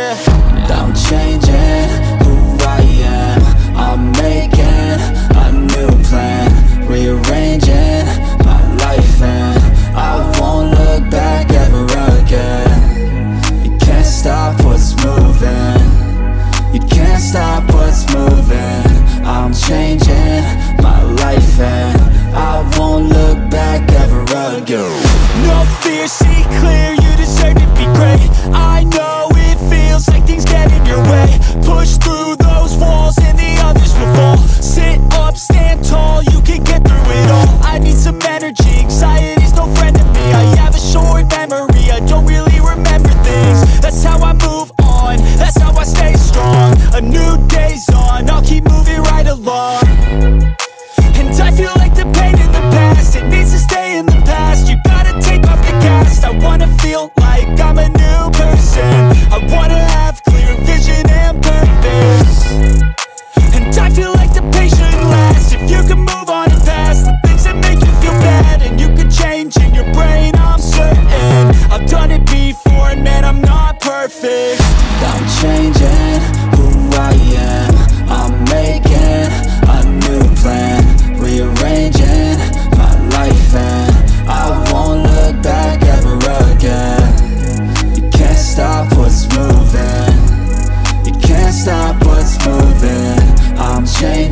yeah. I'm changing who always on. I'll keep moving right along. And I feel like the pain in the past It needs to stay in the past. You gotta take off the cast. I wanna feel like I'm a new person. I wanna have clear vision and purpose. And I feel like the patient lasts. If you can move on and past The things that make you feel bad And you can change in your brain, I'm certain. I've done it before and man, I'm not perfect. I'm changing. change